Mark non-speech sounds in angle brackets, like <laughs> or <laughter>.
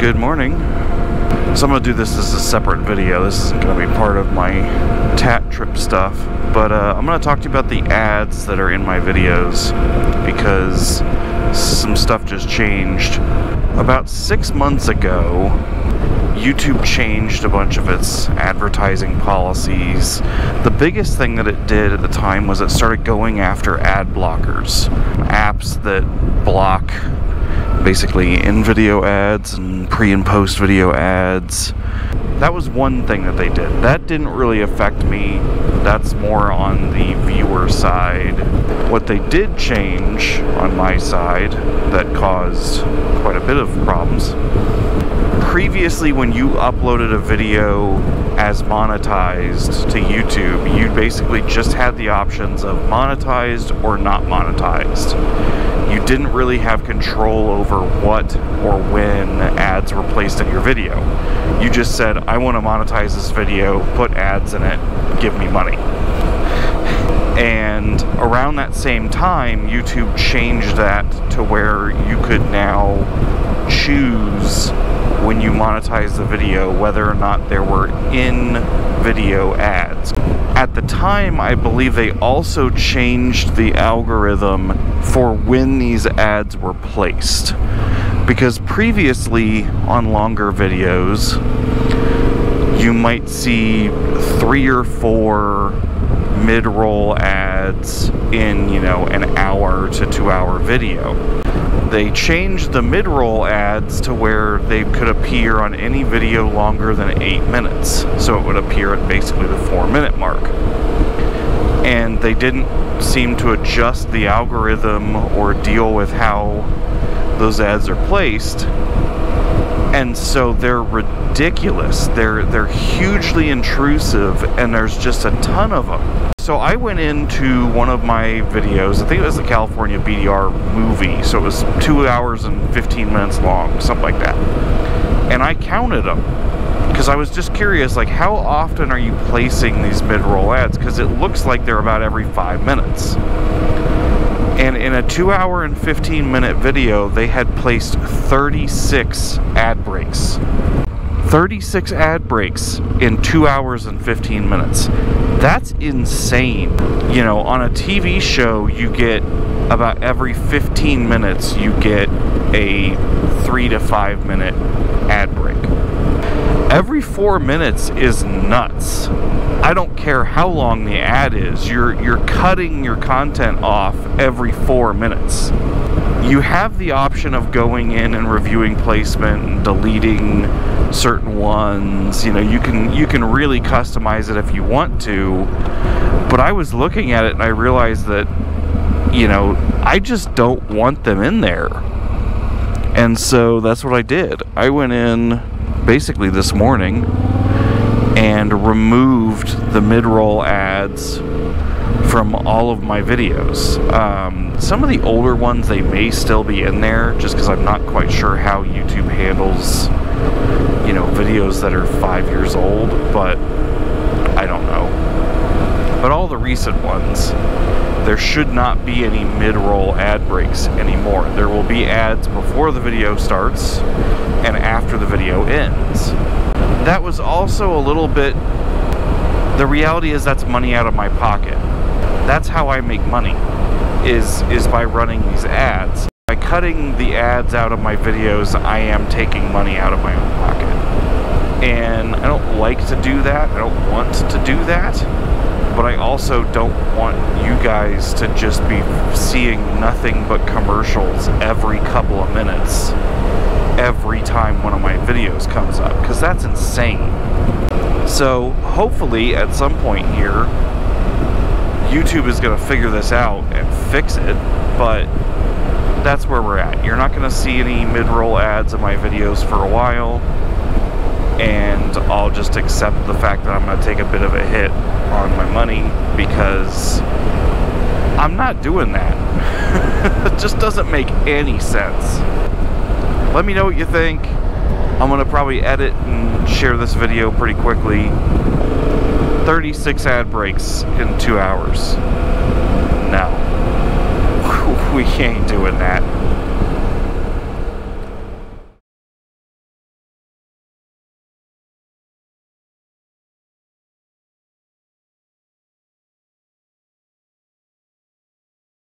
Good morning. So I'm going to do this as a separate video. This isn't going to be part of my TAT trip stuff. But uh, I'm going to talk to you about the ads that are in my videos because some stuff just changed. About six months ago, YouTube changed a bunch of its advertising policies. The biggest thing that it did at the time was it started going after ad blockers, apps that block basically in video ads and pre and post video ads. That was one thing that they did. That didn't really affect me. That's more on the viewer side. What they did change on my side that caused quite a bit of problems. Previously, when you uploaded a video as monetized to YouTube, you basically just had the options of monetized or not monetized you didn't really have control over what or when ads were placed in your video. You just said, I want to monetize this video, put ads in it, give me money. And around that same time, YouTube changed that to where you could now choose when you monetize the video whether or not there were in video ads. At the time, I believe they also changed the algorithm for when these ads were placed. Because previously, on longer videos, you might see three or four mid-roll ads in, you know, an hour to two hour video they changed the mid-roll ads to where they could appear on any video longer than eight minutes. So it would appear at basically the four minute mark. And they didn't seem to adjust the algorithm or deal with how those ads are placed. And so they're ridiculous. They're they're hugely intrusive and there's just a ton of them so I went into one of my videos, I think it was the California BDR movie, so it was two hours and 15 minutes long, something like that. And I counted them because I was just curious, like, how often are you placing these mid-roll ads? Because it looks like they're about every five minutes. And in a two hour and 15 minute video, they had placed 36 ad breaks. 36 ad breaks in two hours and 15 minutes. That's insane. You know, on a TV show, you get about every 15 minutes, you get a three to five minute ad break. Every four minutes is nuts. I don't care how long the ad is, you're, you're cutting your content off every four minutes you have the option of going in and reviewing placement and deleting certain ones you know you can you can really customize it if you want to. But I was looking at it and I realized that you know I just don't want them in there. And so that's what I did. I went in basically this morning and removed the mid-roll ads from all of my videos. Um, some of the older ones, they may still be in there, just because I'm not quite sure how YouTube handles, you know, videos that are five years old, but I don't know. But all the recent ones, there should not be any mid-roll ad breaks anymore. There will be ads before the video starts and after the video ends. That was also a little bit the reality is that's money out of my pocket that's how I make money is is by running these ads. Cutting the ads out of my videos, I am taking money out of my own pocket. And I don't like to do that. I don't want to do that. But I also don't want you guys to just be seeing nothing but commercials every couple of minutes every time one of my videos comes up because that's insane. So hopefully at some point here YouTube is going to figure this out and fix it, but that's where we're at. You're not going to see any mid-roll ads in my videos for a while, and I'll just accept the fact that I'm going to take a bit of a hit on my money because I'm not doing that. <laughs> it just doesn't make any sense. Let me know what you think. I'm going to probably edit and share this video pretty quickly 36 ad breaks in two hours. No. We ain't doing that.